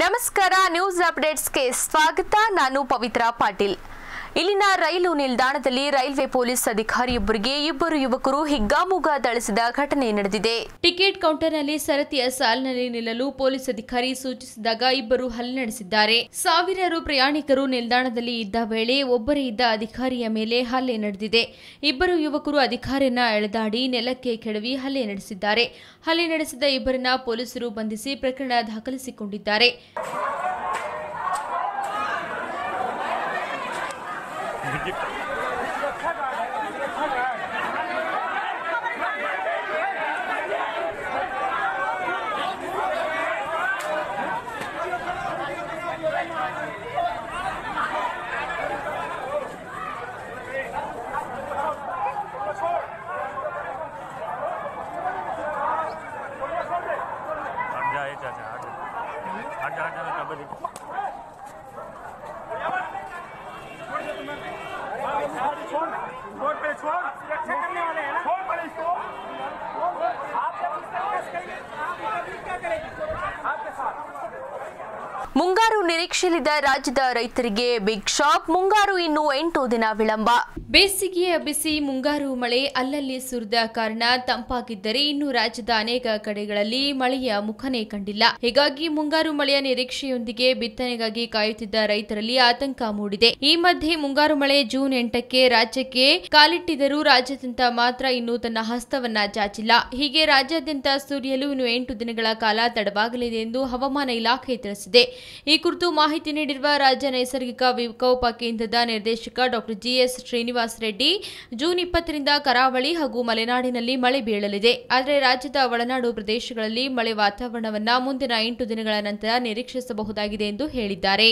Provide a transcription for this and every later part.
ನಮಸ್ಕಾರ ನ್ಯೂಸ್ ಅಪ್ಡೇಟ್ಸ್ಗೆ ಸ್ವಾಗತ. ನಾನು ಪವಿತ್ರ ಪಾಟೀಲ್. ಇಲ್ಲಿನ ರೈಲು ನಿಲ್ದಾಣದಲ್ಲಿ ರೈಲ್ವೆ ಪೊಲೀಸ್ ಅಧಿಕಾರಿಯೊಬ್ಬರಿಗೆ ಇಬ್ಬರು ಯುವಕರು ಹಿಗ್ಗಾಮುಗ್ಗ ಥಳಿಸಿದ ಘಟನೆ ನಡೆದಿದೆ. ಟಿಕೆಟ್ ಕೌಂಟರ್ನಲ್ಲಿ ಸರತಿಯ ಸಾಲಿನಲ್ಲಿ ನಿಲ್ಲಲು ಪೊಲೀಸ್ ಅಧಿಕಾರಿ ಸೂಚಿಸಿದಾಗ ಇಬ್ಬರು ಹಲ್ಲೆ ನಡೆಸಿದ್ದಾರೆ. ಸಾವಿರಾರು ಪ್ರಯಾಣಿಕರು ನಿಲ್ದಾಣದಲ್ಲಿ ಇದ್ದ ವೇಳೆ ಒಬ್ಬರೇ ಇದ್ದ ಅಧಿಕಾರಿಯ ಮೇಲೆ ಹಲ್ಲೆ ನಡೆದಿದೆ. ಇಬ್ಬರು ಯುವಕರು ಅಧಿಕಾರಿಯನ್ನ ಎಳೆದಾಡಿ ನೆಲಕ್ಕೆ ಕೆಡವಿ ಹಲ್ಲೆ ನಡೆಸಿದ್ದಾರೆ. ಹಲ್ಲೆ ನಡೆಸಿದ ಇಬ್ಬರನ್ನ ಪೊಲೀಸರು ಬಂಧಿಸಿ ಪ್ರಕರಣ ದಾಖಲಿಸಿಕೊಂಡಿದ್ದಾರೆ. Thank you. ರಾಜ್ಯದ ರೈತರಿಗೆ ಬಿಗ್ ಶಾಕ್ ಮುಂಗಾರು ಇನ್ನು ಎಂಟು ದಿನ ವಿಳಂಬ. ಬೇಸಿಗೆಯ ಬಿಸಿ ಮುಂಗಾರು ಮಳೆ ಅಲ್ಲಲ್ಲಿ ಸುರಿದ ಕಾರಣ ತಂಪಾಗಿದ್ದರೆ ಇನ್ನು ರಾಜ್ಯದ ಅನೇಕ ಕಡೆಗಳಲ್ಲಿ ಮಳೆಯ ಮುಖನೇ ಕಂಡಿಲ್ಲ. ಹೀಗಾಗಿ ಮುಂಗಾರು ಮಳೆಯ ನಿರೀಕ್ಷೆಯೊಂದಿಗೆ ಬಿತ್ತನೆಗಾಗಿ ಕಾಯುತ್ತಿದ್ದ ರೈತರಲ್ಲಿ ಆತಂಕ ಮೂಡಿದೆ. ಈ ಮಧ್ಯೆ ಮುಂಗಾರು ಮಳೆ ಜೂನ್ ಎಂಟಕ್ಕೆ ರಾಜ್ಯಕ್ಕೆ ಕಾಲಿಟ್ಟಿದರೂ ರಾಜ್ಯಾದ್ಯಂತ ಮಾತ್ರ ಇನ್ನೂ ತನ್ನ ಹಸ್ತವನ್ನ ಚಾಚಿಲ್ಲ. ಹೀಗೆ ರಾಜ್ಯಾದ್ಯಂತ ಸುರಿಯಲು ಇನ್ನು ಎಂಟು ದಿನಗಳ ಕಾಲ ತಡವಾಗಲಿದೆ ಎಂದು ಹವಾಮಾನ ಇಲಾಖೆ ತಿಳಿಸಿದೆ. ಈ ಕುರಿತು ಮಾಹಿತಿ ನೀಡಿರುವ ರಾಜ್ಯ ನೈಸರ್ಗಿಕ ವಿಕೋಪ ಕೇಂದ್ರದ ನಿರ್ದೇಶಕ doctor GS Srinivas Reddy. June ಇಪ್ಪತ್ತರಿಂದ ಕರಾವಳಿ ಹಾಗೂ ಮಲೆನಾಡಿನಲ್ಲಿ ಮಳೆ ಬೀಳಲಿದೆ. ಆದರೆ ರಾಜ್ಯದ ಒಳನಾಡು ಪ್ರದೇಶಗಳಲ್ಲಿ ಮಳೆ ವಾತಾವರಣವನ್ನು ಮುಂದಿನ ಎಂಟು ದಿನಗಳ ನಂತರ ನಿರೀಕ್ಷಿಸಬಹುದಾಗಿದೆ ಎಂದು ಹೇಳಿದ್ದಾರೆ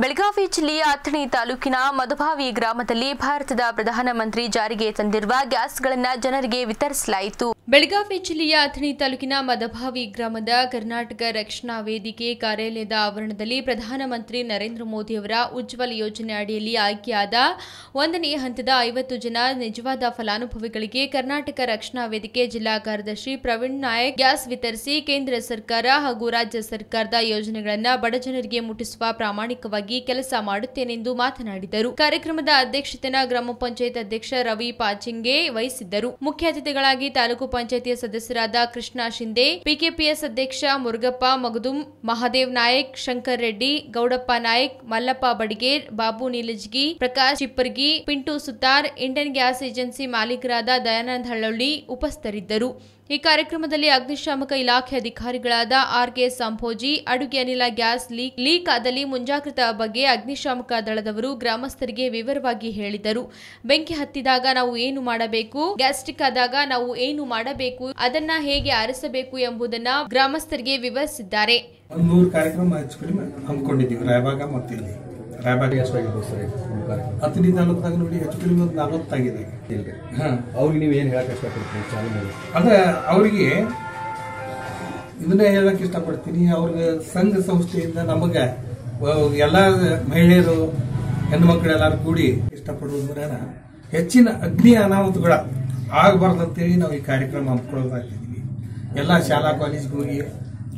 ಬೆಳಗಾವಿ ಜಿಲ್ಲೆಯ ಅಥಣಿ ತಾಲೂಕಿನ ಮಧುಭಾವಿ ಗ್ರಾಮದಲ್ಲಿ ಭಾರತದ ಪ್ರಧಾನಮಂತ್ರಿ ಜಾರಿಗೆ ತಂದಿರುವ ಗ್ಯಾಸ್ಗಳನ್ನು ಜನರಿಗೆ ವಿತರಿಸಲಾಯಿತು. ಬೆಳಗಾವಿ ಜಿಲ್ಲೆಯ ಅಥಣಿ ತಾಲೂಕಿನ ಮದಭಾವಿ ಗ್ರಾಮದ ಕರ್ನಾಟಕ ರಕ್ಷಣಾ ವೇದಿಕೆ ಕಾರ್ಯಾಲಯದ ಆವರಣದಲ್ಲಿ ಪ್ರಧಾನಮಂತ್ರಿ ನರೇಂದ್ರ ಮೋದಿಯವರ ಉಜ್ವಲ ಯೋಜನೆ ಅಡಿಯಲ್ಲಿ ಆಯ್ಕೆಯಾದ ಒಂದನೇ ಹಂತದ ಐವತ್ತು ಜನ ನಿಜವಾದ ಫಲಾನುಭವಿಗಳಿಗೆ ಕರ್ನಾಟಕ ರಕ್ಷಣಾ ವೇದಿಕೆ ಜಿಲ್ಲಾ ಕಾರ್ಯದರ್ಶಿ ಪ್ರವೀಣ್ ನಾಯಕ್ ಗ್ಯಾಸ್ ವಿತರಿಸಿ ಕೇಂದ್ರ ಸರ್ಕಾರ ಹಾಗೂ ರಾಜ್ಯ ಸರ್ಕಾರದ ಯೋಜನೆಗಳನ್ನು ಬಡಜನರಿಗೆ ಮುಟ್ಟಿಸುವ ಪ್ರಾಮಾಣಿಕವಾಗಿ ಕೆಲಸ ಮಾಡುತ್ತೇನೆಂದು ಮಾತನಾಡಿದರು. ಕಾರ್ಯಕ್ರಮದ ಅಧ್ಯಕ್ಷತೆನ ಗ್ರಾಮ ಪಂಚಾಯತ್ ಅಧ್ಯಕ್ಷ ರವಿ ಪಾಚಿಂಗೆ ವಹಿಸಿದ್ದರು. ಮುಖ್ಯ ಅತಿಥಿಗಳಾಗಿ ತಾಲೂಕು ಪಂಚಾಯತಿಯ ಸದಸ್ಯರಾದ ಕೃಷ್ಣ ಶಿಂದೆ, ಪಿಕೆಪಿಎಸ್ ಅಧ್ಯಕ್ಷ Murugappa Magadum, Mahadev Nayak, Shankar Reddy, Gowdappa Nayak, Mallappa Badiger, Babu Nilajgi, Prakash Chippargi, Pintu Sutar, Indian gas agency ಮಾಲೀಕರಾದ Dayananda Hallolli ಉಪಸ್ಥಿತರಿದ್ದರು. ಈ ಕಾರ್ಯಕ್ರಮದಲ್ಲಿ ಅಗ್ನಿಶಾಮಕ ಇಲಾಖೆ ಅಧಿಕಾರಿಗಳಾದ ಆರ್ ಕೆ ಸಂಭೋಜಿ, ಅಡುಗೆ ಅನಿಲ ಗ್ಯಾಸ್ ಲೀಕ್ ಲೀಕ್ ಆದಲ್ಲಿ ಮುಂಜಾಗ್ರತಾ ಬಗ್ಗೆ ಅಗ್ನಿಶಾಮಕ ದಳದವರು ಗ್ರಾಮಸ್ಥರಿಗೆ ವಿವರವಾಗಿ ಹೇಳಿದರು. ಬೆಂಕಿ ಹತ್ತಿದಾಗ ನಾವು ಏನು ಮಾಡಬೇಕು, ಗ್ಯಾಸ್ಟ್ರಿಕ್ ಆದಾಗ ನಾವು ಏನು ಮಾಡಬೇಕು, ಅದನ್ನ ಹೇಗೆ ಆರಿಸಬೇಕು ಎಂಬುದನ್ನ ಗ್ರಾಮಸ್ಥರಿಗೆ ವಿವರಿಸಿದ್ದಾರೆ. ರಾಯಬಾಗ ಎಷ್ಟಾಗಿರ್ಬೋದು ಸರ್ ಹತ್ತನೇ ತಾಲೂಕದಾಗ ನೋಡಿ ಹೆಚ್ಚು ಕಡಿಮೆ ಒಂದು ನಲವತ್ತಾಗಿದೆ ಇಲ್ಲಿ ಅವ್ರಿಗೆ ನೀವು ಏನು ಹೇಳಕ್ಕೆ ಇಷ್ಟಪಡ್ತೀನಿ ಚಾಲನೆ ಅಂದ್ರೆ ಅದ ಅವರಿಗೆ ಇದನ್ನೇ ಹೇಳಕ್ಕೆ ಇಷ್ಟಪಡ್ತೀನಿ. ಅವ್ರಿಗೆ ಸಂಘ ಸಂಸ್ಥೆಯಿಂದ ನಮಗೆ ಎಲ್ಲ ಮಹಿಳೆಯರು ಹೆಣ್ಣು ಮಕ್ಕಳು ಎಲ್ಲರೂ ಕೂಡಿ ಇಷ್ಟಪಡುವುದ್ರ ಹೆಚ್ಚಿನ ಅಗ್ನಿ ಅನಾಹುತಗಳ ಆಗಬಾರ್ದಂತೇಳಿ ನಾವು ಈ ಕಾರ್ಯಕ್ರಮ ಹಮ್ಮಿಕೊಳ್ಳೋದಾಗಿದ್ದೀವಿ ಎಲ್ಲ ಶಾಲಾ ಕಾಲೇಜ್ಗೆ ಹೋಗಿ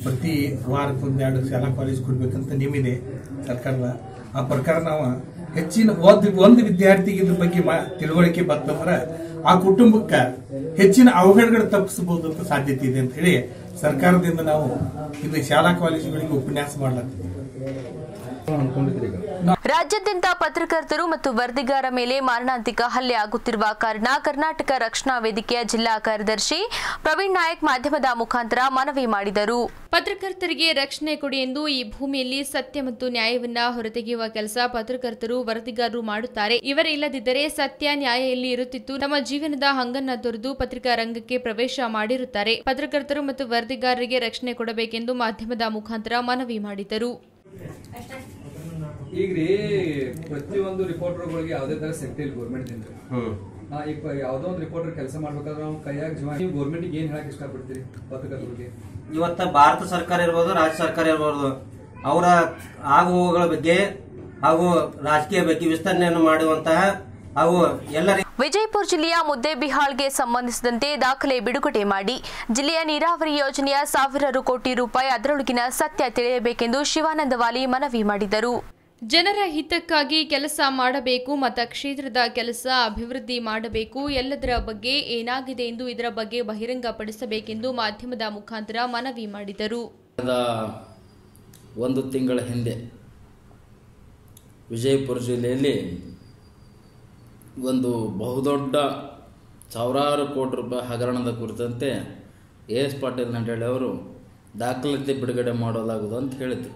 ಪ್ರತಿ ವಾರಕ್ಕೊಂದು ಎರಡು ಶಾಲಾ ಕಾಲೇಜ್ ಕೊಡಬೇಕಂತ ನಿಮಿದೆ ಸರ್ಕಾರದ ಆ ಪ್ರಕಾರ ನಾವು ಹೆಚ್ಚಿನ ಒಂದು ಒಂದು ವಿದ್ಯಾರ್ಥಿಗೆ ಇದ್ರ ಬಗ್ಗೆ ತಿಳುವಳಿಕೆ ಬಂತಂದ್ರೆ ಆ ಕುಟುಂಬಕ್ಕೆ ಹೆಚ್ಚಿನ ಅವಘಡಗಳು ತಪ್ಪಿಸಬಹುದು ಅಂತ ಸಾಧ್ಯತೆ ಇದೆ ಅಂತ ಹೇಳಿ ಸರ್ಕಾರದಿಂದ ನಾವು ಇದು ಶಾಲಾ ಕಾಲೇಜುಗಳಿಗೆ ಉಪನ್ಯಾಸ ಈಗ ರಾಜ್ಯಾದ್ಯಂತ ಪತ್ರಕರ್ತರು ಮತ್ತು ವರದಿಗಾರ ಮೇಲೆ ಮಾರಣಾಂತಿಕ ಹಲ್ಲೆ ಆಗುತ್ತಿರುವ ಕಾರಣ ಕರ್ನಾಟಕ ರಕ್ಷಣಾ ವೇದಿಕೆಯ ಜಿಲ್ಲಾ ಕಾರ್ಯದರ್ಶಿ ಪ್ರವೀಣ್ ನಾಯಕ್ ಮಾಧ್ಯಮದ ಮುಖಾಂತರ ಮನವಿ ಮಾಡಿದರು. ಪತ್ರಕರ್ತರಿಗೆ ರಕ್ಷಣೆ ಕೊಡಿ ಎಂದು ಈ ಭೂಮಿಯಲ್ಲಿ ಸತ್ಯ ಮತ್ತು ನ್ಯಾಯವನ್ನ ಹೊರತೆಗೆಯುವ ಕೆಲಸ ಪತ್ರಕರ್ತರು ವರದಿಗಾರರು ಮಾಡುತ್ತಾರೆ. ಇವರೇ ಇಲ್ಲದಿದ್ದರೆ ಸತ್ಯ ನ್ಯಾಯ ಎಲ್ಲಿ ಇರುತ್ತಿತ್ತು. ತಮ್ಮ ಜೀವನದ ಹಂಗನ್ನ ತೊರೆದು ಪತ್ರಿಕಾ ರಂಗಕ್ಕೆ ಪ್ರವೇಶ ಮಾಡಿರುತ್ತಾರೆ. ಪತ್ರಕರ್ತರು ಮತ್ತು ವರದಿಗಾರರಿಗೆ ರಕ್ಷಣೆ ಕೊಡಬೇಕೆಂದು ಮಾಧ್ಯಮದ ಮುಖಾಂತರ ಮನವಿ ಮಾಡಿದರು. ಈಗ ರೀ ಪ್ರತಿಯೊಂದು ರಿಪೋರ್ಟರ್ಗಳಿಗೆ ಯಾವುದೇ ತರ ಶಕ್ತಿ ಇಲ್ಲ ಗೋರ್ಮೆಂಟ್ ಇಂದ ಹಾ ಈಗ ಯಾವ್ದೋ ಒಂದು ರಿಪೋರ್ಟರ್ ಕೆಲಸ ಮಾಡ್ಬೇಕಾದ್ರೆ ನಾವು ಕೈಯಾಗ ಜೀವ ನೀವು ಗೋರ್ಮೆಂಟ್ಗೆ ಏನ್ ಹೇಳಕ್ ಇಷ್ಟಪಡ್ತೀರಿ ಪತ್ರಕರ್ತರಿಗೆ? ಇವತ್ತ ಭಾರತ ಸರ್ಕಾರ ಇರ್ಬೋದು ರಾಜ್ಯ ಸರ್ಕಾರ ಇರ್ಬೋದು ಅವರ ಆಗು ಬಗ್ಗೆ ಹಾಗೂ ರಾಜಕೀಯ ಬಗ್ಗೆ ವಿಸ್ತರಣೆಯನ್ನು ಮಾಡುವಂತಹ ಹಾಗೂ ಎಲ್ಲ ವಿಜಯಪುರ ಜಿಲ್ಲೆಯ ಮುದ್ದೇಬಿಹಾಳ್ಗೆ ಸಂಬಂಧಿಸಿದಂತೆ ದಾಖಲೆ ಬಿಡುಗಡೆ ಮಾಡಿ ಜಿಲ್ಲೆಯ ನೀರಾವರಿ ಯೋಜನೆಯ ಸಾವಿರಾರು ಕೋಟಿ ರೂಪಾಯಿ ಅದರೊಳಗಿನ ಸತ್ಯ ತಿಳಿಯಬೇಕೆಂದು ಶಿವಾನಂದ ವಾಲಿ ಮನವಿ ಮಾಡಿದರು. ಜನರ ಹಿತಕ್ಕಾಗಿ ಕೆಲಸ ಮಾಡಬೇಕು, ಮತ ಕ್ಷೇತ್ರದ ಕೆಲಸ ಅಭಿವೃದ್ಧಿ ಮಾಡಬೇಕು, ಎಲ್ಲದರ ಬಗ್ಗೆ ಏನಾಗಿದೆ ಎಂದು ಇದರ ಬಗ್ಗೆ ಬಹಿರಂಗಪಡಿಸಬೇಕೆಂದು ಮಾಧ್ಯಮದ ಮುಖಾಂತರ ಮನವಿ ಮಾಡಿದರು. ಒಂದು ತಿಂಗಳ ಹಿಂದೆ ವಿಜಯಪುರ ಜಿಲ್ಲೆಯಲ್ಲಿ ಒಂದು ಬಹುದೊಡ್ಡ ಸಾವಿರಾರು ಕೋಟಿ ರೂಪಾಯಿ ಹಗರಣದ ಕುರಿತಂತೆ ಎ ಎಸ್ ಪಾಟೀಲ್ ನಂಡೇಳಿ ಅವರು ದಾಖಲಾತಿ ಬಿಡುಗಡೆ ಮಾಡಲಾಗುವುದು ಅಂತ ಹೇಳಿದರು.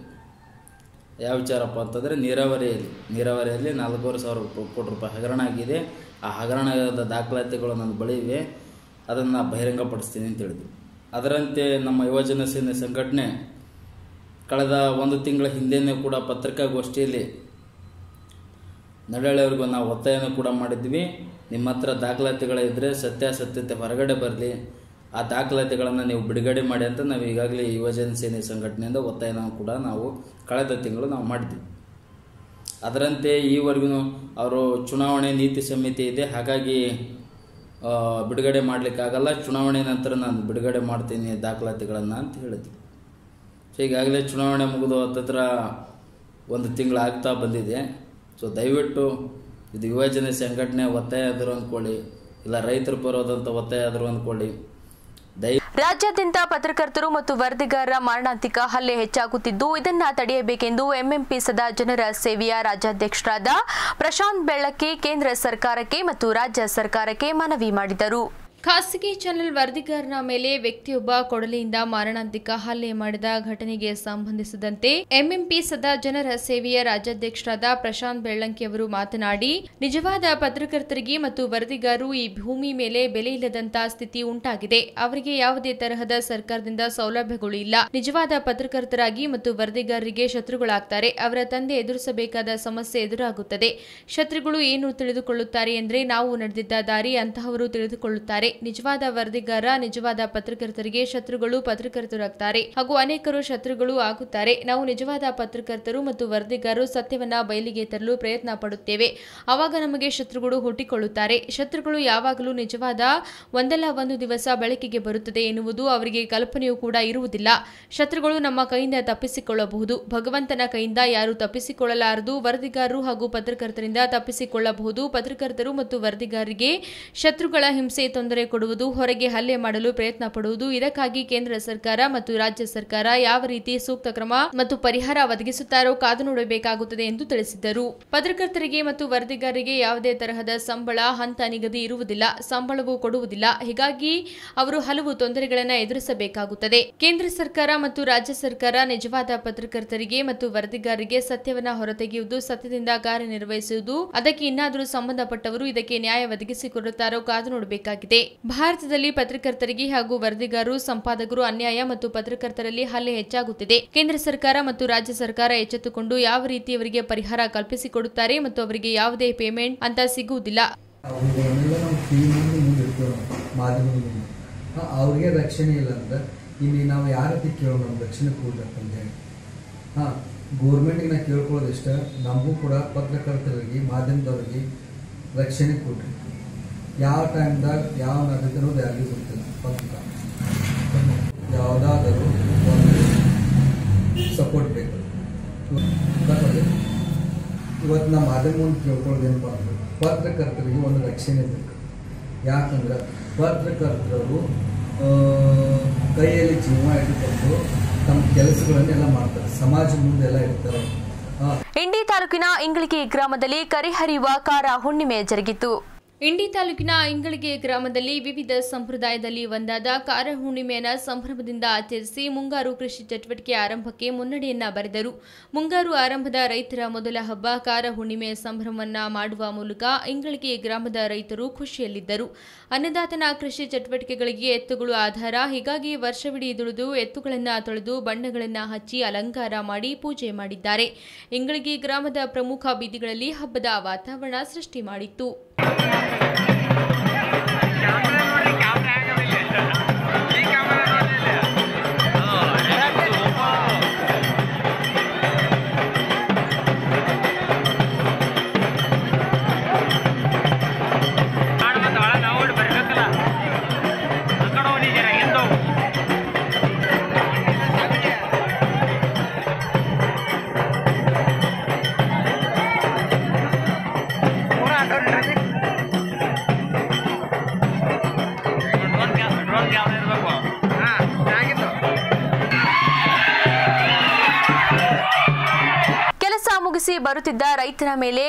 ಯಾವ ವಿಚಾರಪ್ಪ ಅಂತಂದರೆ ನೀರಾವರಿಯಲ್ಲಿ ನೀರಾವರಿಯಲ್ಲಿ ನಾಲ್ಕೂವರೆ ಸಾವಿರ ಕೋಟಿ ರೂಪಾಯಿ ಹಗರಣ ಆಗಿದೆ ಆ ಹಗರಣದ ದಾಖಲಾತಿಗಳು ನನ್ನ ಬಳಿ ಇವೆ ಅದನ್ನು ಬಹಿರಂಗಪಡಿಸ್ತೀನಿ ಅಂತ ಹೇಳಿದ್ರು. ಅದರಂತೆ ನಮ್ಮ ಯುವಜನ ಸೇನೆ ಸಂಘಟನೆ ಕಳೆದ ಒಂದು ತಿಂಗಳ ಹಿಂದೆಯೇ ಕೂಡ ಪತ್ರಿಕಾಗೋಷ್ಠಿಯಲ್ಲಿ ನಡಳಿಯವ್ರಿಗೂ ನಾವು ಒತ್ತಾಯನೂ ಕೂಡ ಮಾಡಿದ್ವಿ. ನಿಮ್ಮ ಹತ್ರ ದಾಖಲಾತಿಗಳಿದ್ದರೆ ಸತ್ಯಾಸತ್ಯತೆ ಹೊರಗಡೆ ಬರಲಿ. ಆ ದಾಖಲಾತಿಗಳನ್ನು ನೀವು ಬಿಡುಗಡೆ ಮಾಡಿ ಅಂತ ನಾವು ಈಗಾಗಲೇ ಯುವಜನ ಸೇನೆ ಸಂಘಟನೆಯಿಂದ ಒತ್ತಾಯನ ಕೂಡ ನಾವು ಕಳೆದ ತಿಂಗಳು ನಾವು ಮಾಡಿದ್ವಿ ಅದರಂತೆ ಈವರೆಗೂ ಅವರು ಚುನಾವಣೆ ನೀತಿ ಸಮಿತಿ ಇದೆ, ಹಾಗಾಗಿ ಬಿಡುಗಡೆ ಮಾಡಲಿಕ್ಕಾಗಲ್ಲ ಚುನಾವಣೆ ನಂತರ ನಾನು ಬಿಡುಗಡೆ ಮಾಡ್ತೀನಿ ದಾಖಲಾತಿಗಳನ್ನು ಅಂತ ಹೇಳಿದ್ವಿ. ಸೊ ಈಗಾಗಲೇ ಚುನಾವಣೆ ಮುಗಿದು ಹತ್ತತ್ರ ಒಂದು ತಿಂಗಳಾಗ್ತಾ ಬಂದಿದೆ. ಸೊ ದಯವಿಟ್ಟು ಇದು ಯುವಜನ ಸಂಘಟನೆ ಒತ್ತಾಯ ಆದರೂ ಅಂದ್ಕೊಳ್ಳಿ, ಇಲ್ಲ ರೈತರ ಪರವಾದಂಥ ಒತ್ತಾಯ ಆದರೂ ಅಂದ್ಕೊಳ್ಳಿ. ರಾಜ್ಯಾದ್ಯಂತ ಪತ್ರಕರ್ತರು ಮತ್ತು ವರದಿಗಾರರ ಮಾರಣಾಂತಿಕ ಹಲ್ಲೆ ಹೆಚ್ಚಾಗುತ್ತಿದ್ದು, ಇದನ್ನು ತಡೆಯಬೇಕೆಂದು ಎಂಎಂಪಿ ಸದಾ ಜನರ ಸೇವೆಯ ರಾಜ್ಯಾಧ್ಯಕ್ಷರಾದ ಪ್ರಶಾಂತ್ ಬೆಳ್ಳಕ್ಕಿ ಕೇಂದ್ರ ಸರ್ಕಾರಕ್ಕೆ ಮತ್ತು ರಾಜ್ಯ ಸರ್ಕಾರಕ್ಕೆ ಮನವಿ ಮಾಡಿದರು. ಖಾಸಗಿ ಚಾನೆಲ್ ವರದಿಗಾರನ ಮೇಲೆ ವ್ಯಕ್ತಿಯೊಬ್ಬ ಕೊಡಲಿಯಿಂದ ಮಾರಣಾಂತಿಕ ಹಲ್ಲೆ ಮಾಡಿದ ಘಟನೆಗೆ ಸಂಬಂಧಿಸಿದಂತೆ ಎಂಎಂಪಿ ಸದಾ ಜನರ ಸೇವೆಯ ರಾಜ್ಯಾಧ್ಯಕ್ಷರಾದ ಪ್ರಶಾಂತ್ ಬೆಳ್ಳಂಕಿ ಅವರು ಮಾತನಾಡಿ, ನಿಜವಾದ ಪತ್ರಕರ್ತರಿಗೆ ಮತ್ತು ವರದಿಗಾರರು ಈ ಭೂಮಿ ಮೇಲೆ ಬೆಲೆ ಇಲ್ಲದಂತಹ ಸ್ಥಿತಿ ಉಂಟಾಗಿದೆ. ಅವರಿಗೆ ಯಾವುದೇ ತರಹದ ಸರ್ಕಾರದಿಂದ ಸೌಲಭ್ಯಗಳು ಇಲ್ಲ. ನಿಜವಾದ ಪತ್ರಕರ್ತರಾಗಿ ಮತ್ತು ವರದಿಗಾರರಿಗೆ ಶತ್ರುಗಳಾಗ್ತಾರೆ. ಅವರ ತಂದೆ ಎದುರಿಸಬೇಕಾದ ಸಮಸ್ಯೆ ಎದುರಾಗುತ್ತದೆ. ಶತ್ರುಗಳು ಏನು ತಿಳಿದುಕೊಳ್ಳುತ್ತಾರೆ ಎಂದರೆ ನಾವು ನಡೆದಿದ್ದ ದಾರಿ ಅಂತಹವರು ತಿಳಿದುಕೊಳ್ಳುತ್ತಾರೆ. ನಿಜವಾದ ವರದಿಗಾರ, ನಿಜವಾದ ಪತ್ರಕರ್ತರಿಗೆ ಶತ್ರುಗಳು ಪತ್ರಕರ್ತರಾಗ್ತಾರೆ. ಹಾಗೂ ಅನೇಕರು ಶತ್ರುಗಳು ಆಗುತ್ತಾರೆ. ನಾವು ನಿಜವಾದ ಪತ್ರಕರ್ತರು ಮತ್ತು ವರದಿಗಾರರು ಸತ್ಯವನ್ನ ಬಯಲಿಗೆ ತರಲು ಪ್ರಯತ್ನ ಪಡುತ್ತೇವೆ. ಆವಾಗ ನಮಗೆ ಶತ್ರುಗಳು ಹುಟ್ಟಿಕೊಳ್ಳುತ್ತಾರೆ. ಶತ್ರುಗಳು ಯಾವಾಗಲೂ ನಿಜವಾದ ಒಂದಲ್ಲ ಒಂದು ದಿವಸ ಬೆಳಕಿಗೆ ಬರುತ್ತದೆ ಎನ್ನುವುದು ಅವರಿಗೆ ಕಲ್ಪನೆಯೂ ಕೂಡ ಇರುವುದಿಲ್ಲ. ಶತ್ರುಗಳು ನಮ್ಮ ಕೈಯಿಂದ ತಪ್ಪಿಸಿಕೊಳ್ಳಬಹುದು. ಭಗವಂತನ ಕೈಯಿಂದ ಯಾರು ತಪ್ಪಿಸಿಕೊಳ್ಳಲಾರದು. ವರದಿಗಾರರು ಹಾಗೂ ಪತ್ರಕರ್ತರಿಂದ ತಪ್ಪಿಸಿಕೊಳ್ಳಬಹುದು. ಪತ್ರಕರ್ತರು ಮತ್ತು ವರದಿಗಾರರಿಗೆ ಶತ್ರುಗಳ ಹಿಂಸೆ, ತೊಂದರೆ ಕೊಡುವುದು, ಹೊರಗೆ ಹಲ್ಲೆ ಮಾಡಲು ಪ್ರಯತ್ನ ಪಡುವುದು. ಇದಕ್ಕಾಗಿ ಕೇಂದ್ರ ಸರ್ಕಾರ ಮತ್ತು ರಾಜ್ಯ ಸರ್ಕಾರ ಯಾವ ರೀತಿ ಸೂಕ್ತ ಕ್ರಮ ಮತ್ತು ಪರಿಹಾರ ಒದಗಿಸುತ್ತಾರೋ ಕಾದು ನೋಡಬೇಕಾಗುತ್ತದೆ ಎಂದು ತಿಳಿಸಿದ್ದರು. ಪತ್ರಕರ್ತರಿಗೆ ಮತ್ತು ವರದಿಗಾರರಿಗೆ ಯಾವುದೇ ತರಹದ ಸಂಬಳ, ಹಂತ, ನಿಗದಿ ಇರುವುದಿಲ್ಲ. ಸಂಬಳವೂ ಕೊಡುವುದಿಲ್ಲ. ಹೀಗಾಗಿ ಅವರು ಹಲವು ತೊಂದರೆಗಳನ್ನು ಎದುರಿಸಬೇಕಾಗುತ್ತದೆ. ಕೇಂದ್ರ ಸರ್ಕಾರ ಮತ್ತು ರಾಜ್ಯ ಸರ್ಕಾರ ನಿಜವಾದ ಪತ್ರಕರ್ತರಿಗೆ ಮತ್ತು ವರದಿಗಾರರಿಗೆ ಸತ್ಯವನ್ನ ಹೊರತೆಗೆಯುವುದು, ಸತ್ಯದಿಂದ ಕಾರ್ಯನಿರ್ವಹಿಸುವುದು, ಅದಕ್ಕೆ ಇನ್ನಾದರೂ ಸಂಬಂಧಪಟ್ಟವರು ಇದಕ್ಕೆ ನ್ಯಾಯ ಒದಗಿಸಿಕೊಡುತ್ತಾರೋ ಕಾದು ನೋಡಬೇಕಾಗಿದೆ. ಭಾರತದಲ್ಲಿ ಪತ್ರಕರ್ತರಿಗೆ ಹಾಗೂ ವರದಿಗಾರರು, ಸಂಪಾದಕರು ಅನ್ಯಾಯ ಮತ್ತು ಪತ್ರಕರ್ತರಲ್ಲಿ ಹಲ್ಲೆ ಹೆಚ್ಚಾಗುತ್ತಿದೆ. ಕೇಂದ್ರ ಸರ್ಕಾರ ಮತ್ತು ರಾಜ್ಯ ಸರ್ಕಾರ ಎಚ್ಚೆತ್ತುಕೊಂಡು ಯಾವ ರೀತಿ ಅವರಿಗೆ ಪರಿಹಾರ ಕಲ್ಪಿಸಿಕೊಡುತ್ತಾರೆ ಮತ್ತು ಅವರಿಗೆ ಯಾವುದೇ ಪೇಮೆಂಟ್ ಅಂತ ಸಿಗುವುದಿಲ್ಲ. ನಾವು ನಾವು ಅವ್ರಿಗೆ ರಕ್ಷಣೆ ಇಲ್ಲ ಅಂದ್ರೆ ಇಲ್ಲಿ ನಾವು ಯಾರ ಹತ್ತಿ ಕೇಳೋಣ ರಕ್ಷಣೆ ಕೊಡ್ಬೇಕಂತ ಹೇಳಿ. ಹಾಂ ಗೋರ್ಮೆಂಟಿಗೆ ನಾ ಕೇಳ್ಕೊಳ್ಳೋದಿಷ್ಟ ನಮಗೂ ಕೂಡ ಪತ್ರಕರ್ತರಿಗೆ, ಮಾಧ್ಯಮದವ್ರಿಗೆ ರಕ್ಷಣೆ ಕೊಡ್ರಿ. ಯಾವ ಟೈಮ್ದಾಗ ಯಾವ ಅನ್ನೋದು ಯಾರಿಗೂ ಗೊತ್ತಿಲ್ಲ. ಪತ್ರಿಕಾ ಯಾವುದಾದರೂ ಒಂದು ಸಪೋರ್ಟ್ ಬೇಕು. ಇವತ್ತು ನಮ್ಮ ಮಾಧ್ಯಮ ಏನಪ್ಪ ಅಂದ್ರೆ, ಪತ್ರಕರ್ತರಿಗೆ ಒಂದು ರಕ್ಷಣೆ ಬೇಕು. ಯಾಕಂದ್ರೆ, ಪತ್ರಕರ್ತರು ಕೈಯಲ್ಲಿ ಜೀವ ಇಟ್ಟುಕೊಂಡು ತಮ್ಮ ಕೆಲಸಗಳನ್ನೆಲ್ಲ ಮಾಡ್ತಾರೆ. ಸಮಾಜ ಮುಂದೆ ಎಲ್ಲ ಇರ್ತಾರೆ ಇಂಡಿ ತಾಲೂಕಿನ ಇಂಗಳಿಗಿ ಗ್ರಾಮದಲ್ಲಿ ಕರಿಹರಿಯುವ ಕಾರ ಹುಣ್ಣಿಮೆ ಜರುಗಿತು. ಇಂಡಿ ತಾಲೂಕಿನ ಇಂಗಳಿಗೆ ಗ್ರಾಮದಲ್ಲಿ ವಿವಿಧ ಸಂಪ್ರದಾಯದಲ್ಲಿ ಒಂದಾದ ಕಾರ ಹುಣ್ಣಿಮೆಯನ್ನು ಸಂಭ್ರಮದಿಂದ ಆಚರಿಸಿ ಮುಂಗಾರು ಕೃಷಿ ಚಟುವಟಿಕೆ ಆರಂಭಕ್ಕೆ ಮುನ್ನಡೆಯನ್ನ ಬರೆದರು. ಮುಂಗಾರು ಆರಂಭದ ರೈತರ ಮೊದಲ ಹಬ್ಬ ಕಾರ ಹುಣ್ಣಿಮೆ ಸಂಭ್ರಮವನ್ನ ಮಾಡುವ ಮೂಲಕ ಇಂಗಳಿಗೆ ಗ್ರಾಮದ ರೈತರು ಖುಷಿಯಲ್ಲಿದ್ದರು. ಅನ್ನದಾತನ ಕೃಷಿ ಚಟುವಟಿಕೆಗಳಿಗೆ ಎತ್ತುಗಳು ಆಧಾರ, ಹೀಗಾಗಿ ವರ್ಷವಿಡೀ ದುಡಿದು ಎತ್ತುಗಳನ್ನು ತೊಳೆದು ಬಣ್ಣಗಳನ್ನು ಹಚ್ಚಿ ಅಲಂಕಾರ ಮಾಡಿ ಪೂಜೆ ಮಾಡಿದ್ದಾರೆ. ಇಂಗಳಿಗೆ ಗ್ರಾಮದ ಪ್ರಮುಖ ಬೀದಿಗಳಲ್ಲಿ ಹಬ್ಬದ ವಾತಾವರಣ ಸೃಷ್ಟಿ ಮಾಡಿತ್ತು. ಕೆಲಸ ಮುಗಿಸಿ ಬರುತ್ತಿದ್ದ ರೈತನ ಮೇಲೆ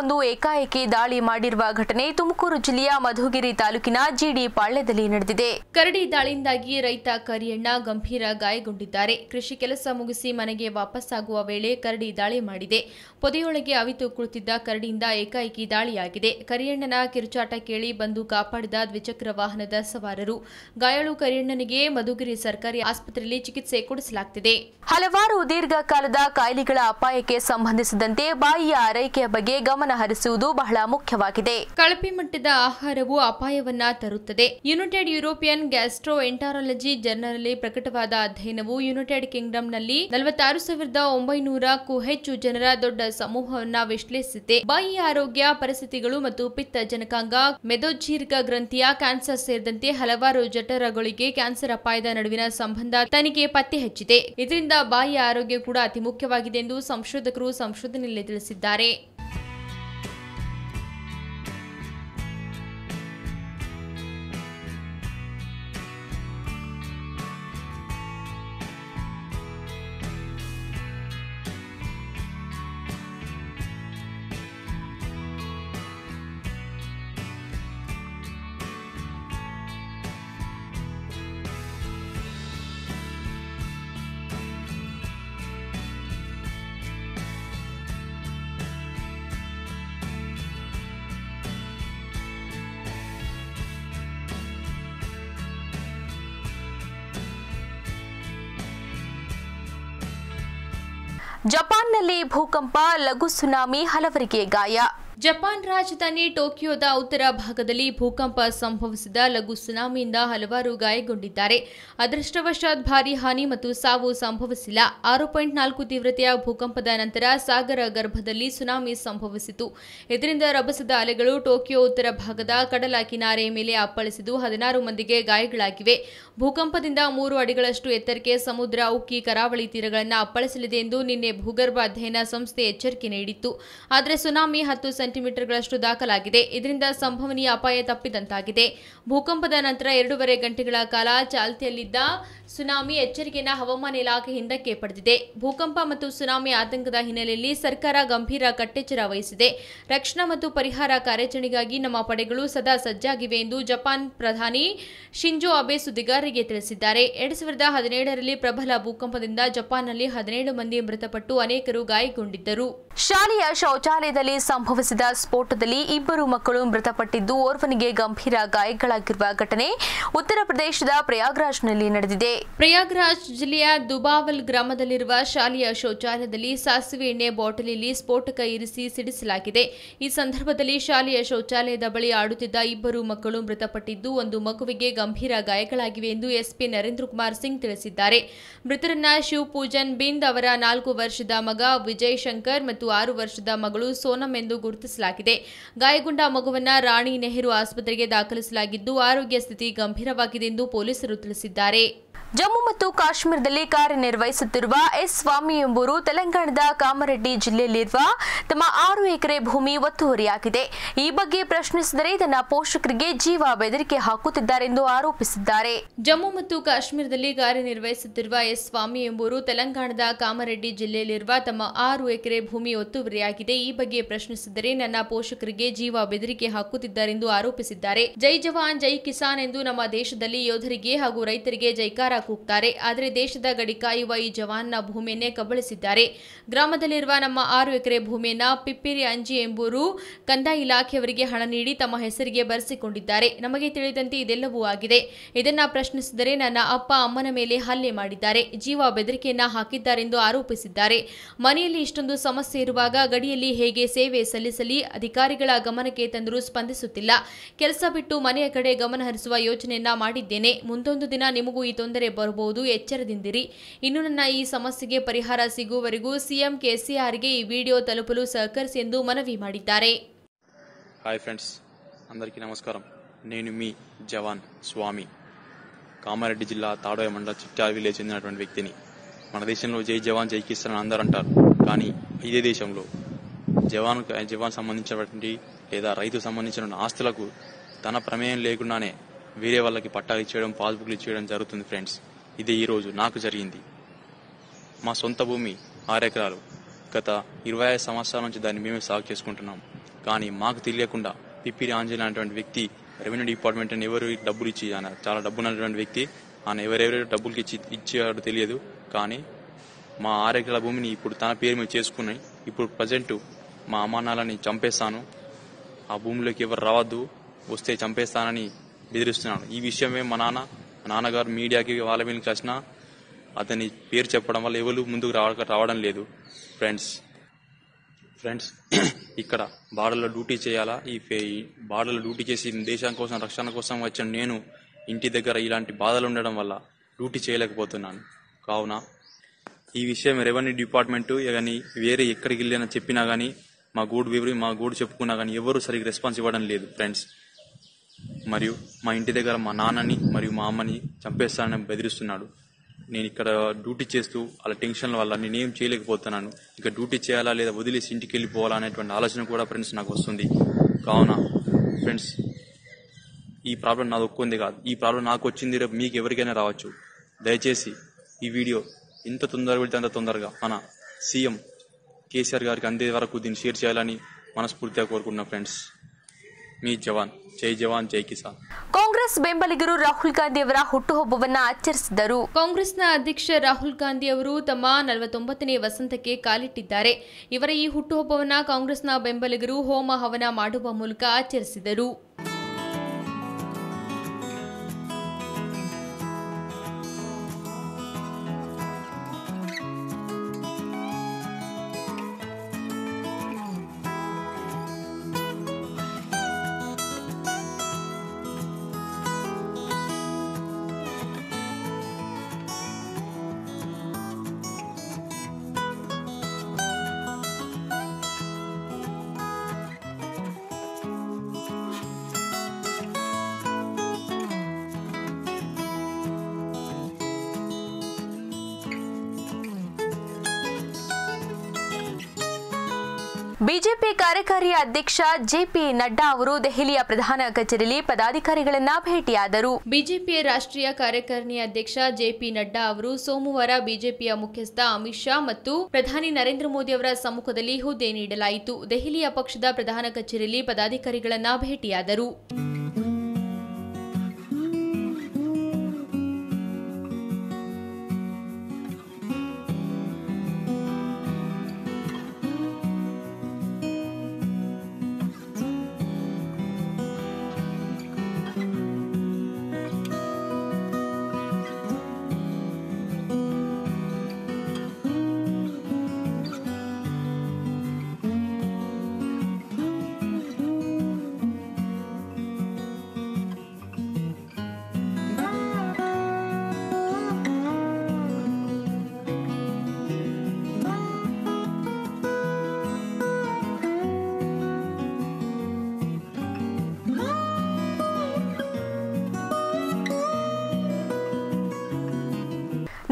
ಒಂದು ಏಕಾಏಕಿ ದಾಳಿ ಮಾಡಿರುವ ಘಟನೆ ತುಮಕೂರು ಜಿಲ್ಲೆಯ ಮಧುಗಿರಿ ತಾಲೂಕಿನ ಜಿಡಿ ಪಾಳ್ಯದಲ್ಲಿ ನಡೆದಿದೆ. ಕರಡಿ ದಾಳಿಯಿಂದಾಗಿ ರೈತ ಕರಿಯಣ್ಣ ಗಂಭೀರ ಗಾಯಗೊಂಡಿದ್ದಾರೆ. ಕೃಷಿ ಕೆಲಸ ಮುಗಿಸಿ ಮನೆಗೆ ವಾಪಸ್ಸಾಗುವ ವೇಳೆ ಕರಡಿ ದಾಳಿ ಮಾಡಿದೆ. ಪೊದೆಯೊಳಗೆ ಅವಿತು ಕುಳಿತಿದ್ದ ಕರಡಿಯಿಂದ ಏಕಾಏಕಿ ದಾಳಿಯಾಗಿದೆ. ಕರಿಯಣ್ಣನ ಕಿರುಚಾಟ ಕೇಳಿ ಬಂದು ಕಾಪಾಡಿದ ದ್ವಿಚಕ್ರ ವಾಹನದ ಸವಾರರು. ಗಾಯಾಳು ಕರಿಯಣ್ಣನಿಗೆ ಮಧುಗಿರಿ ಸರ್ಕಾರಿ ಆಸ್ಪತ್ರೆಯಲ್ಲಿ ಚಿಕಿತ್ಸೆ ಕೊಡಿಸಲಾಗುತ್ತಿದೆ ಹಲವಾರು ದೀರ್ಘಕಾಲದ ಕಾಯಿಲೆಗಳ ಅಪಾಯಕ್ಕೆ ಸಂಬಂಧಿಸಿದಂತೆ ಬಾಯಿಯ ಆರೈಕೆಯ ಬಗ್ಗೆ ಗಮನ ಹರಿಸುವುದು ಬಹಳ ಮುಖ್ಯವಾಗಿದೆ. ಕಳಪೆ ಮಟ್ಟದ ಆಹಾರವು ಅಪಾಯವನ್ನ ತರುತ್ತದೆ. United European gastroenterology journal ಪ್ರಕಟವಾದ ಅಧ್ಯಯನವು ಯುನೈಟೆಡ್ ಕಿಂಗ್ಡಮ್ನಲ್ಲಿ ನಲವತ್ತಾರು ಸಾವಿರದ ಒಂಬೈನೂರಕ್ಕೂ ಹೆಚ್ಚು ಜನರ ದೊಡ್ಡ ಸಮೂಹವನ್ನ ವಿಶ್ಲೇಷಿಸಿದೆ. ಬಾಯಿಯ ಆರೋಗ್ಯ, ಪರಿಸ್ಥಿತಿಗಳು ಮತ್ತು ಪಿತ್ತ ಜನಕಾಂಗ ಮೆದೋಜೀರ್ಘ ಗ್ರಂಥಿಯ ಕ್ಯಾನ್ಸರ್ ಸೇರಿದಂತೆ ಹಲವಾರು ಜಠರಗಳಿಗೆ ಕ್ಯಾನ್ಸರ್ ಅಪಾಯದ ನಡುವಿನ ಸಂಬಂಧ ತನಿಖೆ ಪತ್ತೆ ಹಚ್ಚಿದೆ. ಇದರಿಂದ ಬಾಯಿಯ ಆರೋಗ್ಯ ಕೂಡ ಅತಿ ಮುಖ್ಯವಾಗಿದೆ ಎಂದು ಸಂಶೋಧಕರು ಸಂಶೋಧನೆಯಲ್ಲಿ ತಿಳಿಸಿದ್ದಾರೆ. ಜಪಾನ್ನಲ್ಲಿ ಭೂಕಂಪ, ಲಘು ಸುನಾಮಿ ಹಲವರಿಗೆ ಗಾಯ. ಜಪಾನ್ ರಾಜಧಾನಿ ಟೋಕಿಯೋದ ಉತ್ತರ ಭಾಗದಲ್ಲಿ ಭೂಕಂಪ ಸಂಭವಿಸಿದ ಲಘು ಸುನಾಮಿಯಿಂದ ಹಲವಾರು ಗಾಯಗೊಂಡಿದ್ದಾರೆ. ಅದೃಷ್ಟವಶಾತ್ ಭಾರೀ ಹಾನಿ ಮತ್ತು ಸಾವು ಸಂಭವಿಸಿಲ್ಲ. ಆರು ಪಾಯಿಂಟ್ ನಾಲ್ಕು ತೀವ್ರತೆಯ ಭೂಕಂಪದ ನಂತರ ಸಾಗರ ಗರ್ಭದಲ್ಲಿ ಸುನಾಮಿ ಸಂಭವಿಸಿತು. ಇದರಿಂದ ರಭಸದ ಅಲೆಗಳು ಟೋಕಿಯೋ ಉತ್ತರ ಭಾಗದ ಕಡಲ ಕಿನಾರೆ ಮೇಲೆ ಅಪ್ಪಳಿಸಿದ್ದು ಹದಿನಾರು ಮಂದಿಗೆ ಗಾಯಗಳಾಗಿವೆ. ಭೂಕಂಪದಿಂದ ಮೂರು ಅಡಿಗಳಷ್ಟು ಎತ್ತರಕ್ಕೆ ಸಮುದ್ರ, ಉಕ್ಕಿ, ಕರಾವಳಿ ತೀರಗಳನ್ನು ಅಪ್ಪಳಿಸಲಿದೆ ಎಂದು ನಿನ್ನೆ ಭೂಗರ್ಭ ಅಧ್ಯಯನ ಸಂಸ್ಥೆ ಎಚ್ಚರಿಕೆ ನೀಡಿತ್ತು. ಆದರೆ ಸುನಾಮಿ ಹತ್ತು ಸೆಂಟಿಮೀಟರ್ಗಳಷ್ಟು ದಾಖಲಾಗಿದೆ. ಇದರಿಂದ ಸಂಭವನೀಯ ಅಪಾಯ ತಪ್ಪಿದಂತಾಗಿದೆ. ಭೂಕಂಪದ ನಂತರ ಎರಡೂವರೆ ಗಂಟೆಗಳ ಕಾಲ ಚಾಲ್ತಿಯಲ್ಲಿದ್ದ ಸುನಾಮಿ ಎಚ್ಚರಿಕೆಯನ್ನು ಹವಾಮಾನ ಇಲಾಖೆ ಹಿಂದಕ್ಕೆ ಪಡೆದಿದೆ. ಭೂಕಂಪ ಮತ್ತು ಸುನಾಮಿ ಆತಂಕದ ಹಿನ್ನೆಲೆಯಲ್ಲಿ ಸರ್ಕಾರ ಗಂಭೀರ ಕಟ್ಟೆಚ್ಚರ ವಹಿಸಿದೆ. ರಕ್ಷಣಾ ಮತ್ತು ಪರಿಹಾರ ಕಾರ್ಯಾಚರಣೆಗಾಗಿ ನಮ್ಮ ಪಡೆಗಳು ಸದಾ ಸಜ್ಜಾಗಿವೆ ಎಂದು ಜಪಾನ್ ಪ್ರಧಾನಿ ಶಿಂಜೋ ಅಬೆ ಸುದ್ದಿಗಾರರಿಗೆ ತಿಳಿಸಿದ್ದಾರೆ. ಎರಡ್ ಸಾವಿರದ ಹದಿನೇಳರಲ್ಲಿ ಪ್ರಬಲ ಭೂಕಂಪದಿಂದ ಜಪಾನ್ನಲ್ಲಿ ಹದಿನೇಳು ಮಂದಿ ಮೃತಪಟ್ಟು ಅನೇಕರು ಗಾಯಗೊಂಡಿದ್ದರು. ಶಾಲೆಯ ಶೌಚಾಲಯದಲ್ಲಿ ಸಂಭವಿಸಿದ ಸ್ಫೋಟದಲ್ಲಿ ಇಬ್ಬರು ಮಕ್ಕಳು ಮೃತಪಟ್ಟಿದ್ದು, ಓರ್ವನಿಗೆ ಗಂಭೀರ ಗಾಯಗಳಾಗಿರುವ ಘಟನೆ ಉತ್ತರ ಪ್ರದೇಶದ ಪ್ರಯಾಗ್ರಾಜ್ನಲ್ಲಿ ನಡೆದಿದೆ. ಪ್ರಯಾಗ್ರಾಜ್ ಜಿಲ್ಲೆಯ ದುಬಾವಲ್ ಗ್ರಾಮದಲ್ಲಿರುವ ಶಾಲೆಯ ಶೌಚಾಲಯದಲ್ಲಿ ಸಾಸಿವೆ ಎಣ್ಣೆ ಬಾಟಲಿಯಲ್ಲಿ ಸ್ಫೋಟಕ ಇರಿಸಿ ಸಿಡಿಸಲಾಗಿದೆ. ಈ ಸಂದರ್ಭದಲ್ಲಿ ಶಾಲೆಯ ಶೌಚಾಲಯದ ಬಳಿ ಆಡುತ್ತಿದ್ದ ಇಬ್ಬರು ಮಕ್ಕಳು ಮೃತಪಟ್ಟಿದ್ದು, ಒಂದು ಮಗುವಿಗೆ ಗಂಭೀರ ಗಾಯಗಳಾಗಿವೆ ಎಂದು ಎಸ್ಪಿ ನರೇಂದ್ರ ಕುಮಾರ್ ಸಿಂಗ್ ತಿಳಿಸಿದ್ದಾರೆ. ಮೃತರನ್ನ ಶಿವಪೂಜನ್ ಬಿಂದ್ ಅವರ ನಾಲ್ಕು ವರ್ಷದ ಮಗ ವಿಜಯ್ ಶಂಕರ್ ಮತ್ತು ಆರು ವರ್ಷದ ಮಗಳು ಸೋನಂ ಎಂದು ಗುರುತಿಸಲಾಗಿದೆ. ಗಾಯಗೊಂಡ ಮಗುವನ್ನ ರಾಣಿ ನೆಹರು ಆಸ್ಪತ್ರೆಗೆ ದಾಖಲಿಸಲಾಗಿದ್ದು, ಆರೋಗ್ಯ ಸ್ಥಿತಿ ಗಂಭೀರವಾಗಿದೆ ಎಂದು ಪೊಲೀಸರು ತಿಳಿಸಿದ್ದಾರೆ. ಜಮ್ಮು ಮತ್ತು ಕಾಶ್ಮೀರದಲ್ಲಿ ಕಾರ್ಯನಿರ್ವಹಿಸುತ್ತಿರುವ ಎಸ್ ಸ್ವಾಮಿ ಎಂಬುವರು ತೆಲಂಗಾಣದ ಕಾಮರೆಡ್ಡಿ ಜಿಲ್ಲೆಯಲ್ಲಿರುವ ತಮ್ಮ ಆರು ಎಕರೆ ಭೂಮಿ ಒತ್ತುವರಿಯಾಗಿದೆ. ಈ ಬಗ್ಗೆ ಪ್ರಶ್ನಿಸಿದರೆ ತನ್ನ ಪೋಷಕರಿಗೆ ಜೀವ ಬೆದರಿಕೆ ಹಾಕುತ್ತಿದ್ದಾರೆಂದು ಆರೋಪಿಸಿದ್ದಾರೆ. ಜಮ್ಮು ಮತ್ತು ಕಾಶ್ಮೀರದಲ್ಲಿ ಕಾರ್ಯನಿರ್ವಹಿಸುತ್ತಿರುವ ಎಸ್ ಸ್ವಾಮಿ ಎಂಬುವರು ತೆಲಂಗಾಣದ ಕಾಮರೆಡ್ಡಿ ಜಿಲ್ಲೆಯಲ್ಲಿರುವ ತಮ್ಮ ಆರು ಎಕರೆ ಭೂಮಿ ಒತ್ತುವರಿಯಾಗಿದೆ. ಈ ಬಗ್ಗೆ ಪ್ರಶ್ನಿಸಿದರೆ ನನ್ನ ಪೋಷಕರಿಗೆ ಜೀವ ಬೆದರಿಕೆ ಹಾಕುತ್ತಿದ್ದಾರೆಂದು ಆರೋಪಿಸಿದ್ದಾರೆ. ಜೈ ಜವಾನ್, ಜೈ ಕಿಸಾನ್ ಎಂದು ನಮ್ಮ ದೇಶದಲ್ಲಿ ಯೋಧರಿಗೆ ಹಾಗೂ ರೈತರಿಗೆ ಜೈಕಾರ ಕೂಗ್ತಾರೆ. ಆದರೆ ದೇಶದ ಗಡಿ ಕಾಯುವ ಈ ಜವಾನ್ನ ಭೂಮಿಯನ್ನೇ ಕಬಳಿಸಿದ್ದಾರೆ. ಗ್ರಾಮದಲ್ಲಿರುವ ನಮ್ಮ ಆರು ಎಕರೆ ಭೂಮಿಯನ್ನ ಪಿಪ್ಪಿರಿ ಅಂಜಿ ಎಂಬುವರು ಕಂದಾಯ ಇಲಾಖೆಯವರಿಗೆ ಹಣ ನೀಡಿ ತಮ್ಮ ಹೆಸರಿಗೆ ಬರೆಸಿಕೊಂಡಿದ್ದಾರೆ. ನಮಗೆ ತಿಳಿದಂತೆ ಇದೆಲ್ಲವೂ ಆಗಿದೆ. ಇದನ್ನ ಪ್ರಶ್ನಿಸಿದರೆ ನನ್ನ ಅಪ್ಪ ಅಮ್ಮನ ಮೇಲೆ ಹಲ್ಲೆ ಮಾಡಿದ್ದಾರೆ. ಜೀವ ಬೆದರಿಕೆಯನ್ನ ಹಾಕಿದ್ದಾರೆಂದು ಆರೋಪಿಸಿದ್ದಾರೆ. ಮನೆಯಲ್ಲಿ ಇಷ್ಟೊಂದು ಸಮಸ್ಯೆ ಇರುವಾಗ ಗಡಿಯಲ್ಲಿ ಹೇಗೆ ಸೇವೆ ಸಲ್ಲಿಸಲಿ ಅಧಿಕಾರಿಗಳ ಗಮನಕ್ಕೆ ತಂದರೂ ಸ್ಪಂದಿಸುತ್ತಿಲ್ಲ. ಕೆಲಸ ಬಿಟ್ಟು ಮನೆಯ ಕಡೆ ಗಮನ ಹರಿಸುವ ಯೋಚನೆಯನ್ನ ಮಾಡಿದ್ದೇನೆ. ಮುಂದೊಂದು ದಿನ ನಿಮಗೂ ಈ ತೊಂದರೆ ಬರಬಹುದು ಎಚ್ಚರದಿಂದಿರಿ ಇನ್ನು ನನ್ನ ಈ ಸಮಸ್ಯೆಗೆ ಪರಿಹಾರ ಸಿಗುವವರೆಗೂ ಸಿಎಂ ಕೆಸಿಆರ್ಗೆ ಈ ವಿಡಿಯೋ ತಲುಪಲು ಸಹಕರಿಸಿ ಎಂದು ಮನವಿ ಮಾಡಿದ್ದಾರೆ హాయ్ ఫ్రెండ్స్ అందరికీ నమస్కారం నేను మీ జవాన్ స్వామి కామారెడ్డి జిల్లా తాడోయ మండల చిట్టాల విలేజ్ చెందినటువంటి వ్యక్తిని మన దేశంలో జై జవాన్ జై కిసాన్ అని అందరూ అంటారు కానీ ఇదే దేశంలో జవాన్ జవాన్ సంబంధించినటువంటి లేదా రైతు సంబంధించిన ఆస్తులకు తన ప్రమేయం లేకుండానే వేరే వాళ్ళకి పట్టాలు ఇచ్చేయడం పాస్బుక్లు ఇచ్చేయడం జరుగుతుంది ఫ్రెండ్స్. ఇది ఈ రోజు నాకు జరిగింది. మా సొంత భూమి ఆరు ఎకరాలు. గత ఇరవై ఐదు సంవత్సరాల నుంచి దాన్ని మేమే సాగు చేసుకుంటున్నాం. కానీ మాకు తెలియకుండా పిప్పిరి ఆంజనేయ అనేటువంటి వ్యక్తి రెవెన్యూ డిపార్ట్మెంట్ అని ఎవరు డబ్బులు ఇచ్చి ఆయన చాలా డబ్బులు అనేటువంటి వ్యక్తి ఆయన ఎవరెవరు డబ్బులకి ఇచ్చి ఇచ్చాడో తెలియదు. కానీ మా ఆరు ఎకరాల భూమిని ఇప్పుడు తన పేరు మీద చేసుకుని ఇప్పుడు ప్రజెంట్ మా అమ్మానాలని చంపేస్తాను. ఆ భూమిలోకి ఎవరు రావద్దు వస్తే చంపేస్తానని బెదిరిస్తున్నాడు. ఈ విషయమే మా నాన్న మా నాన్నగారు మీడియాకి వాళ్ళ మీద కలిసిన అతని పేరు చెప్పడం వల్ల ఎవరు ముందుకు రావ రావడం లేదు. ఫ్రెండ్స్ ఫ్రెండ్స్ ఇక్కడ బార్డర్లో డ్యూటీ చేయాలా? ఈ బార్డర్లో డ్యూటీ చేసి దేశం కోసం రక్షణ కోసం వచ్చిన నేను ఇంటి దగ్గర ఇలాంటి బాధలు ఉండడం వల్ల డ్యూటీ చేయలేకపోతున్నాను. కావున ఈ విషయం రెవెన్యూ డిపార్ట్మెంటు కానీ వేరే ఎక్కడికి వెళ్ళినా చెప్పినా కానీ మా గూడు వివరి మా గూడు చెప్పుకున్నా కానీ ఎవరు సరిగ్గా రెస్పాన్స్ ఇవ్వడం లేదు ఫ్రెండ్స్ మరియు మా ఇంటి దగ్గర మా నాన్నని మరియు మా అమ్మని చంపేస్తానని బెదిరిస్తున్నాడు. నేను ఇక్కడ డ్యూటీ చేస్తూ అలా టెన్షన్ వల్ల నేనేం చేయలేకపోతున్నాను. ఇక డ్యూటీ చేయాలా లేదా వదిలేసి ఇంటికి వెళ్ళిపోవాలా అనేటువంటి ఆలోచన కూడా ఫ్రెండ్స్ నాకు వస్తుంది. కావున ఫ్రెండ్స్ ఈ ప్రాబ్లం నాది ఒక్కొంది కాదు. ఈ ప్రాబ్లం నాకు వచ్చింది రేపు మీకు ఎవరికైనా రావచ్చు. దయచేసి ఈ వీడియో ఎంత తొందరగా వెళ్తే అంత తొందరగా. మన సీఎం కేసీఆర్ గారికి అందే వరకు దీన్ని షేర్ చేయాలని మనస్ఫూర్తిగా కోరుకుంటున్నా ఫ్రెండ్స్. ಮೀ ಜವಾನ್ ಜೈ ಜವಾನ್ ಜೈ ಕಿಸಾನ್. ಕಾಂಗ್ರೆಸ್ ಬೆಂಬಲಿಗರು ರಾಹುಲ್ ಗಾಂಧಿ ಅವರ ಹುಟ್ಟುಹಬ್ಬವನ್ನ ಆಚರಿಸಿದರು. ಕಾಂಗ್ರೆಸ್ನ ಅಧ್ಯಕ್ಷ ರಾಹುಲ್ ಗಾಂಧಿ ಅವರು ತಮ್ಮ ನಲವತ್ತೊಂಬತ್ತನೇ ವಸಂತಕ್ಕೆ ಕಾಲಿಟ್ಟಿದ್ದಾರೆ. ಇವರ ಈ ಹುಟ್ಟುಹಬ್ಬವನ್ನ ಕಾಂಗ್ರೆಸ್ನ ಬೆಂಬಲಿಗರು ಹೋಮ ಹವನ ಮಾಡುವ ಮೂಲಕ ಆಚರಿಸಿದರು. ಬಿಜೆಪಿ ಕಾರ್ಯಕಾರಿ ಅಧ್ಯಕ್ಷ ಜೆಪಿ ನಡ್ಡಾ ಅವರು ದೆಹಲಿಯ ಪ್ರಧಾನ ಕಚೇರಿಯಲ್ಲಿ ಪದಾಧಿಕಾರಿಗಳನ್ನ ಭೇಟಿಯಾದರು. ಬಿಜೆಪಿ ರಾಷ್ಟ್ರೀಯ ಕಾರ್ಯಕಾರಿಣಿ ಅಧ್ಯಕ್ಷ ಜೆಪಿ ನಡ್ಡಾ ಅವರು ಸೋಮವಾರ ಬಿಜೆಪಿಯ ಮುಖ್ಯಸ್ಥ ಅಮಿತ್ ಶಾ ಮತ್ತು ಪ್ರಧಾನಿ ನರೇಂದ್ರ ಮೋದಿ ಅವರ ಸಮ್ಮುಖದಲ್ಲಿ ಹುದ್ದೆ ನೀಡಲಾಯಿತು. ದೆಹಲಿಯ ಪಕ್ಷದ ಪ್ರಧಾನ ಕಚೇರಿಯಲ್ಲಿ ಪದಾಧಿಕಾರಿಗಳನ್ನ ಭೇಟಿಯಾದರು.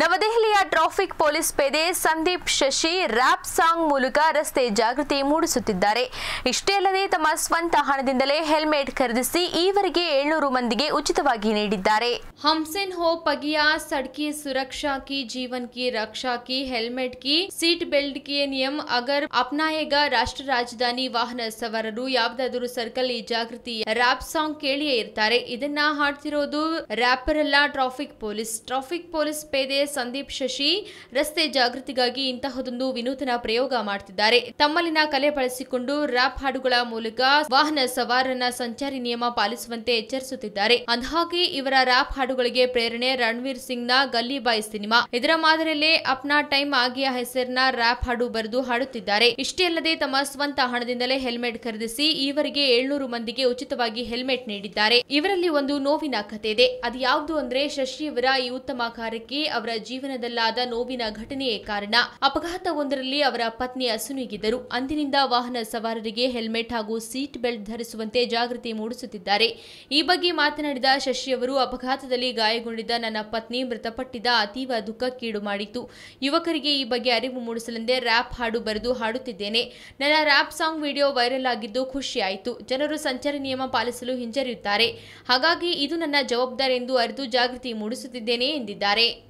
ನವದೆಹಲಿಯ ಟ್ರಾಫಿಕ್ ಪೊಲೀಸ್ ಪೇದೆ ಸಂದೀಪ್ ಶಶಿ ರಾಪ್ ಸಾಂಗ್ ಮೂಲಕ ರಸ್ತೆ ಜಾಗೃತಿ ಮೂಡಿಸುತ್ತಿದ್ದಾರೆ. ಇಷ್ಟೇ ಅಲ್ಲದೆ ತಮ್ಮ ಸ್ವಂತ ಹಣದಿಂದಲೇ ಹೆಲ್ಮೆಟ್ ಖರೀದಿಸಿ ಈವರೆಗೆ ಏಳ್ನೂರು ಮಂದಿಗೆ ಉಚಿತವಾಗಿ ನೀಡಿದ್ದಾರೆ. ಹಮ್ಸೆನ್ ಹೋ ಪಗಿಯ, ಸಡ್ಕಿ ಸುರಕ್ಷಾ ಕಿ, ಜೀವನ್ ಕಿ, ರಕ್ಷಾ ಕಿ, ಹೆಲ್ಮೆಟ್ ಕಿ, ಸೀಟ್ ಬೆಲ್ಟ್ ಕಿ ನಿಯಮ್ ಅಗರ್ ಅಪ್ನಾಯಗ ರಾಷ್ಟ್ರ ರಾಜಧಾನಿ ವಾಹನ ಸವಾರರು ಯಾವ್ದಾದ್ರು ಸರ್ಕಲ್ ಈ ಜಾಗೃತಿ ರ್ಯಾಪ್ ಸಾಂಗ್ ಕೇಳಿಯೇ ಇರ್ತಾರೆ. ಇದನ್ನ ಹಾಡ್ತಿರೋದು ರ್ಯಾಪರ್ ಅಲ್ಲ ಟ್ರಾಫಿಕ್ ಪೊಲೀಸ್. ಟ್ರಾಫಿಕ್ ಪೊಲೀಸ್ ಪೇದೆ ಸಂದೀಪ್ ಶಶಿ ರಸ್ತೆ ಜಾಗೃತಿಗಾಗಿ ಇಂತಹದೊಂದು ವಿನೂತನ ಪ್ರಯೋಗ ಮಾಡ್ತಿದ್ದಾರೆ. ತಮ್ಮಲ್ಲಿನ ಕಲೆ ಬಳಸಿಕೊಂಡು ರ್ಯಾಪ್ ಹಾಡುಗಳ ಮೂಲಕ ವಾಹನ ಸವಾರನ ಸಂಚಾರಿ ನಿಯಮ ಪಾಲಿಸುವಂತೆ ಎಚ್ಚರಿಸುತ್ತಿದ್ದಾರೆ. ಅಂದಹಾಗೆ, ಇವರ ರ್ಯಾಪ್ ಹಾಡುಗಳಿಗೆ ಪ್ರೇರಣೆ ರಣವೀರ್ ಸಿಂಗ್ನ ಗಲ್ಲಿ ಬಾಯ್ ಸಿನಿಮಾ. ಇದರ ಮಾದರಿಯಲ್ಲೇ ಅಪ್ನಾ ಟೈಮ್ ಆಗಿಯ ಹೆಸರಿನ ರ್ಯಾಪ್ ಹಾಡು ಬರೆದು ಹಾಡುತ್ತಿದ್ದಾರೆ. ಇಷ್ಟೇ ಅಲ್ಲದೆ, ತಮ್ಮ ಸ್ವಂತ ಹಣದಿಂದಲೇ ಹೆಲ್ಮೆಟ್ ಖರೀದಿಸಿ ಈವರೆಗೆ ಏಳ್ನೂರು ಮಂದಿಗೆ ಉಚಿತವಾಗಿ ಹೆಲ್ಮೆಟ್ ನೀಡಿದ್ದಾರೆ. ಇವರಲ್ಲಿ ಒಂದು ನೋವಿನ ಕಥೆ ಇದೆ ಅದು ಯಾವುದು ಅಂದ್ರೆ ಶಶಿ ಇವರ ಈ ಉತ್ತಮ ಕಾರ್ಯಕ್ಕೆ ಅವರ ಜೀವನದಲ್ಲಾದ ನೋವಿನ ಘಟನೆಯೇ ಕಾರಣ. ಅಪಘಾತವೊಂದರಲ್ಲಿ ಅವರ ಪತ್ನಿ ಅಸುನೀಗಿದ್ದರು. ಅಂದಿನಿಂದ ವಾಹನ ಸವಾರರಿಗೆ ಹೆಲ್ಮೆಟ್ ಹಾಗೂ ಸೀಟ್ ಬೆಲ್ಟ್ ಧರಿಸುವಂತೆ ಜಾಗೃತಿ ಮೂಡಿಸುತ್ತಿದ್ದಾರೆ. ಈ ಬಗ್ಗೆ ಮಾತನಾಡಿದ ಶಶಿಯವರು ಅಪಘಾತದಲ್ಲಿ ಗಾಯಗೊಂಡಿದ್ದ ನನ್ನ ಪತ್ನಿ ಮೃತಪಟ್ಟಿದ್ದ ಅತೀವ ದುಃಖಕ್ಕೀಡು ಮಾಡಿತು ಯುವಕರಿಗೆ ಈ ಬಗ್ಗೆ ಅರಿವು ಮೂಡಿಸಲೆಂದೇ ರ್ಯಾಪ್ ಹಾಡು ಬರೆದು ಹಾಡುತ್ತಿದ್ದೇನೆ. ನನ್ನ ರ್ಯಾಪ್ ಸಾಂಗ್ ವಿಡಿಯೋ ವೈರಲ್ ಆಗಿದ್ದು ಖುಷಿಯಾಯಿತು. ಜನರು ಸಂಚಾರಿ ನಿಯಮ ಪಾಲಿಸಲು ಹಿಂಜರಿಯುತ್ತಾರೆ. ಹಾಗಾಗಿ ಇದು ನನ್ನ ಜವಾಬ್ದಾರಿ ಎಂದು ಅರಿತು ಜಾಗೃತಿ ಮೂಡಿಸುತ್ತಿದ್ದೇನೆ ಎಂದಿದ್ದಾರೆ.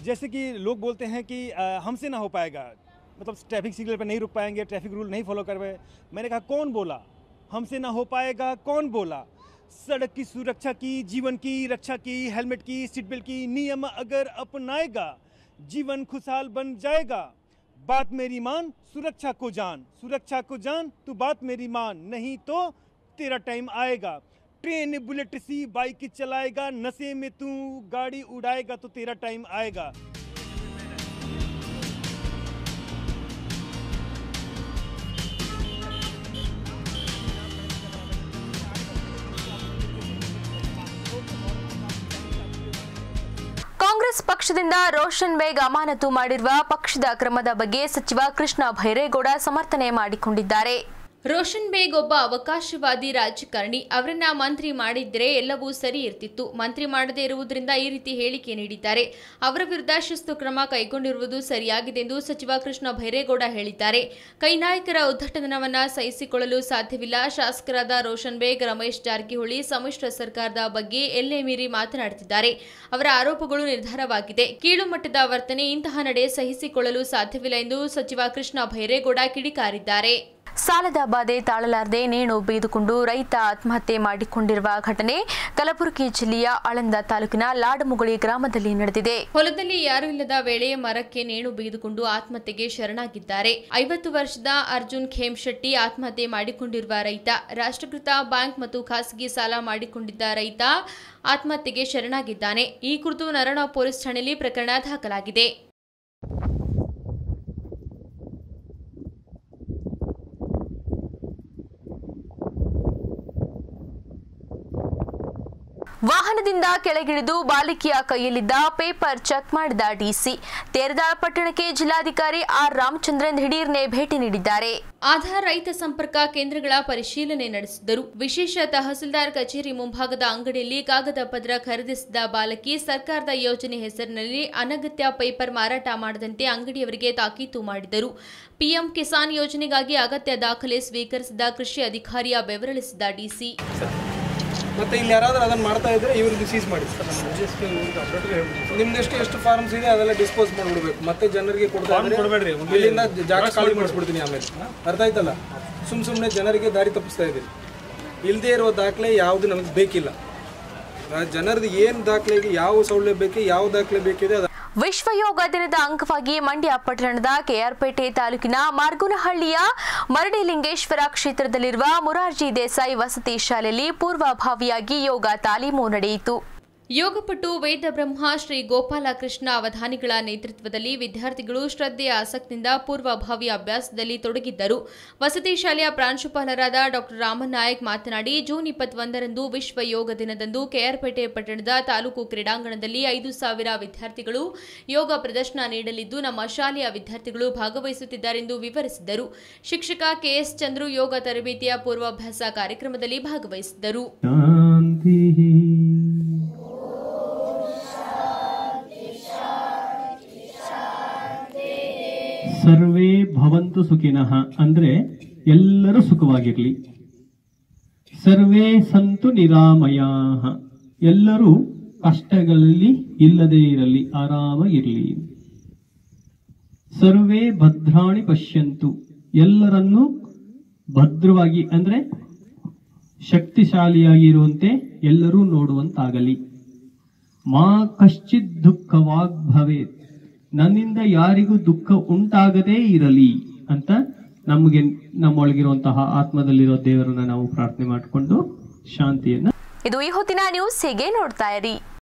जैसे कि लोग बोलते हैं कि हमसे ना हो पाएगा। मतलब ट्रैफ़िक सिग्नल पर नहीं रुक पाएँगे, ट्रैफ़िक रूल नहीं फॉलो कर पाए मैंने कहा, कौन बोला? हमसे ना हो पाएगा, कौन बोला? सड़क की सुरक्षा की, जीवन की रक्षा की, हेलमेट की, सीट बेल्ट की नियम अगर अपनाएगा, जीवन खुशहाल बन जाएगा। बात मेरी मान, सुरक्षा को जान, सुरक्षा को जान, तू बात मेरी मान, नहीं तो तेरा टाइम आएगा। ट्रेन बुलेट सी बाइक चलाएगा नशे में तू गाड़ी उड़ाएगा तो तेरा टाइम आएगा ಕಾಂಗ್ರೆಸ್ ಪಕ್ಷದಿಂದ ರೋಷನ್ ಬೇಗ್ ಅಮಾನತು ಮಾಡಿರುವ ಪಕ್ಷದ ಕ್ರಮದ ಬಗ್ಗೆ ಸಚಿವ ಕೃಷ್ಣ ಭೈರೇಗೌಡ ಸಮರ್ಥನೆ ಮಾಡಿಕೊಂಡಿದ್ದಾರೆ ರೋಷನ್ ಬೇಗ್ ಒಬ್ಬ ಅವಕಾಶವಾದಿ ರಾಜಕಾರಣಿ. ಅವರನ್ನ ಮಂತ್ರಿ ಮಾಡಿದ್ರೆ ಎಲ್ಲವೂ ಸರಿ ಇರ್ತಿತ್ತು. ಮಂತ್ರಿ ಮಾಡದೇ ಇರುವುದರಿಂದ ಈ ರೀತಿ ಹೇಳಿಕೆ ನೀಡಿದ್ದಾರೆ. ಅವರ ವಿರುದ್ಧ ಶಿಸ್ತು ಕ್ರಮ ಕೈಗೊಂಡಿರುವುದು ಸರಿಯಾಗಿದೆ ಎಂದು ಸಚಿವ ಕೃಷ್ಣ ಭೈರೇಗೌಡ ಹೇಳಿದ್ದಾರೆ. ಕೈನಾಯಕರ ಉದ್ಘಟನವನ್ನು ಸಹಿಸಿಕೊಳ್ಳಲು ಸಾಧ್ಯವಿಲ್ಲ. ಶಾಸಕರಾದ ರೋಷನ್ ಬೇಗ್, ರಮೇಶ್ ಜಾರಕಿಹೊಳಿ, ಸಮ್ಮಿಶ್ರ ಸರ್ಕಾರದ ಬಗ್ಗೆ ಎಲ್ಲೇ ಮೀರಿ ಮಾತನಾಡುತ್ತಿದ್ದಾರೆ. ಅವರ ಆರೋಪಗಳು ನಿರ್ಧಾರವಾಗಿದೆ. ಕೀಳುಮಟ್ಟದ ವರ್ತನೆ ಇಂತಹ ನಡೆ ಸಹಿಸಿಕೊಳ್ಳಲು ಸಾಧ್ಯವಿಲ್ಲ ಎಂದು ಸಚಿವ ಕೃಷ್ಣ ಭೈರೇಗೌಡ ಕಿಡಿಕಾರಿದ್ದಾರೆ. ಸಾಲದ ಬಾಧೆ ತಾಳಲಾರದೆ ನೇಣು ಬೀದುಕೊಂಡು ರೈತ ಆತ್ಮಹತ್ಯೆ ಮಾಡಿಕೊಂಡಿರುವ ಘಟನೆ ಕಲಬುರಗಿ ಜಿಲ್ಲೆಯ ಆಳಂದ ತಾಲೂಕಿನ ಲಾಡಮುಗುಳಿ ಗ್ರಾಮದಲ್ಲಿ ನಡೆದಿದೆ. ಹೊಲದಲ್ಲಿ ಯಾರೂ ಇಲ್ಲದ ವೇಳೆ ಮರಕ್ಕೆ ನೇಣು ಬೀದುಕೊಂಡು ಆತ್ಮಹತ್ಯೆಗೆ ಶರಣಾಗಿದ್ದಾರೆ. ಐವತ್ತು ವರ್ಷದ ಅರ್ಜುನ್ ಖೇಮ್ಶೆಟ್ಟಿ ಆತ್ಮಹತ್ಯೆ ಮಾಡಿಕೊಂಡಿರುವ ರೈತ, ರಾಷ್ಟ್ರೀಕೃತ ಬ್ಯಾಂಕ್ ಮತ್ತು ಖಾಸಗಿ ಸಾಲ ಮಾಡಿಕೊಂಡಿದ್ದ ರೈತ ಆತ್ಮಹತ್ಯೆಗೆ ಶರಣಾಗಿದ್ದಾನೆ. ಈ ಕುರಿತು ನರಣ ಪೊಲೀಸ್ ಠಾಣೆಯಲ್ಲಿ ಪ್ರಕರಣ ದಾಖಲಾಗಿದೆ. ವಾಹನದಿಂದ ಕೆಳಗಿಳಿದು ಬಾಲಿಕೆಯ ಕೈಯಲ್ಲಿದ್ದ ಪೇಪರ್ ಚೆಕ್ ಮಾಡಿದ ಡಿಸಿ. ತೇರದಾಳ ಪಟ್ಟಣಕ್ಕೆ ಜಿಲ್ಲಾಧಿಕಾರಿ ಆರ್. ರಾಮಚಂದ್ರನ್ ದಿಢೀರ್ನೆ ಭೇಟಿ ನೀಡಿದ್ದಾರೆ. ಆಧಾರ್ ರೈತ ಸಂಪರ್ಕ ಕೇಂದ್ರಗಳ ಪರಿಶೀಲನೆ ನಡೆಸಿದರು. ವಿಶೇಷ ತಹಸೀಲ್ದಾರ್ ಕಚೇರಿ ಮುಂಭಾಗದ ಅಂಗಡಿಯಲ್ಲಿ ಕಾಗದ ಪತ್ರ ಖರೀದಿಸಿದ ಬಾಲಕಿ ಸರ್ಕಾರದ ಯೋಜನೆ ಹೆಸರಿನಲ್ಲಿ ಅನಗತ್ಯ ಪೇಪರ್ ಮಾರಾಟ ಮಾಡದಂತೆ ಅಂಗಡಿಯವರಿಗೆ ತಾಕೀತು ಮಾಡಿದರು. ಪಿಎಂ ಕಿಸಾನ್ ಯೋಜನೆಗಾಗಿ ಅಗತ್ಯ ದಾಖಲೆ ಸ್ವೀಕರಿಸಿದ ಕೃಷಿ ಅಧಿಕಾರಿಯ ಬೆವರಳಿಸಿದ ಡಿಸಿ. ಮತ್ತೆ ಇಲ್ಲಿ ಯಾರಾದರೂ ಅದನ್ನ ಮಾಡ್ತಾ ಇದ್ರೆ ಇವ್ರಿಗೆ ಸೀಸ್ ಮಾಡಿ. ನಿಮ್ದೆಷ್ಟು ಎಷ್ಟು ಫಾರ್ಮ್ಸ್ ಇದೆ ಅದೆಲ್ಲ ಡಿಸ್ಪೋಸ್ ಮಾಡಿಬಿಡ್ಬೇಕು. ಮತ್ತೆ ಜನರಿಗೆ ಕೊಡ್ತಾ ಇಲ್ಲಿಂದ ಜಾಗ ಖಾಲಿ. ಮಾಡಿಸ್ಬಿಡ್ತೀನಿ ಆಮೇಲೆ. ಅರ್ಥ ಆಯ್ತಲ್ಲ? ಸುಮ್ ಸುಮ್ಮನೆ ಜನರಿಗೆ ದಾರಿ ತಪ್ಪಿಸ್ತಾ ಇದ್ದೀರಿ ಇಲ್ಲದೇ ಇರೋ ದಾಖಲೆ ಯಾವುದು ನಮಗೆ ಬೇಕಿಲ್ಲ. ಜನರದ್ದು ಏನು ದಾಖಲೆಗೆ ಯಾವ ಸೌಲಭ್ಯ ಬೇಕು ಯಾವ ದಾಖಲೆ ಬೇಕಿದೆ ಅದು ವಿಶ್ವ ಯೋಗ ದಿನದ ಅಂಗವಾಗಿ ಮಂಡ್ಯ ಪಟ್ಟಣದ ಕೆಆರ್ಪೇಟೆ ತಾಲೂಕಿನ ಮಾರ್ಗುನಹಳ್ಳಿಯ ಮರಡಿಲಿಂಗೇಶ್ವರ ಕ್ಷೇತ್ರದಲ್ಲಿರುವ ಮುರಾರ್ಜಿ ದೇಸಾಯಿ ವಸತಿ ಶಾಲೆಯಲ್ಲಿ ಪೂರ್ವಭಾವಿಯಾಗಿ ಯೋಗ ತಾಲೀಮು ನಡೆಯಿತು. ಯೋಗಪಟು ವೇದ ಬ್ರಹ್ಮ ಶ್ರೀ ಗೋಪಾಲಕೃಷ್ಣ ಅವಧಾನಿಗಳ ನೇತೃತ್ವದಲ್ಲಿ ವಿದ್ಯಾರ್ಥಿಗಳು ಶ್ರದ್ಧೆಯ ಆಸಕ್ತಿಯಿಂದ ಪೂರ್ವಭಾವಿ ಅಭ್ಯಾಸದಲ್ಲಿ ತೊಡಗಿದ್ದರು. ವಸತಿ ಶಾಲೆಯ ಪ್ರಾಂಶುಪಾಲರಾದ ಡಾಕ್ಟರ್ ರಾಮನ್ ನಾಯಕ್ ಮಾತನಾಡಿ, ಜೂನ್ ಇಪ್ಪತ್ತೊಂದರಂದು ವಿಶ್ವ ಯೋಗ ದಿನದಂದು ಕೆಆರ್ಪೇಟೆ ಪಟ್ಟಣದ ತಾಲೂಕು ಕ್ರೀಡಾಂಗಣದಲ್ಲಿ ಐದು ಸಾವಿರ ವಿದ್ಯಾರ್ಥಿಗಳು ಯೋಗ ಪ್ರದರ್ಶನ ನೀಡಲಿದ್ದು, ನಮ್ಮ ಶಾಲೆಯ ವಿದ್ಯಾರ್ಥಿಗಳು ಭಾಗವಹಿಸುತ್ತಿದ್ದಾರೆಂದು ವಿವರಿಸಿದರು. ಶಿಕ್ಷಕ ಕೆಎಸ್ ಚಂದ್ರು ಯೋಗ ತರಬೇತಿಯ ಪೂರ್ವಾಭ್ಯಾಸ ಕಾರ್ಯಕ್ರಮದಲ್ಲಿ ಭಾಗವಹಿಸಿದ್ದರು ಸರ್ವೇ ಭವಂತು ಸುಖಿನಃ ಅಂದ್ರೆ ಎಲ್ಲರೂ ಸುಖವಾಗಿರ್ಲಿ. ಸರ್ವೇ ಸಂತು ನಿರಾಮಯ. ಎಲ್ಲರೂ ಕಷ್ಟಗಳಲ್ಲಿ ಇಲ್ಲದೇ ಇರಲಿ, ಆರಾಮ ಇರಲಿ. ಸರ್ವೇ ಭದ್ರಾಣಿ ಪಶ್ಯಂತು. ಎಲ್ಲರನ್ನೂ ಭದ್ರವಾಗಿ ಅಂದ್ರೆ ಶಕ್ತಿಶಾಲಿಯಾಗಿರುವಂತೆ ಎಲ್ಲರೂ ನೋಡುವಂತಾಗಲಿ. ಮಾ ಕಶ್ಚಿತ್ ದುಃಖವಾಗ್ ಭವೇತ್. ನನ್ನಿಂದ ಯಾರಿಗೂ ದುಃಖ ಉಂಟಾಗದೇ ಇರಲಿ ಅಂತ ನಮಗೆ ನಮ್ಮೊಳಗಿರುವಂತಹ ಆತ್ಮದಲ್ಲಿರೋ ದೇವರನ್ನ ನಾವು ಪ್ರಾರ್ಥನೆ ಮಾಡಿಕೊಂಡು ಶಾಂತಿಯನ್ನ ಇದು ಈ ಹೊತ್ತಿನ ನ್ಯೂಸ್ ಹೇಗೆ ನೋಡ್ತಾ ಇರಿ.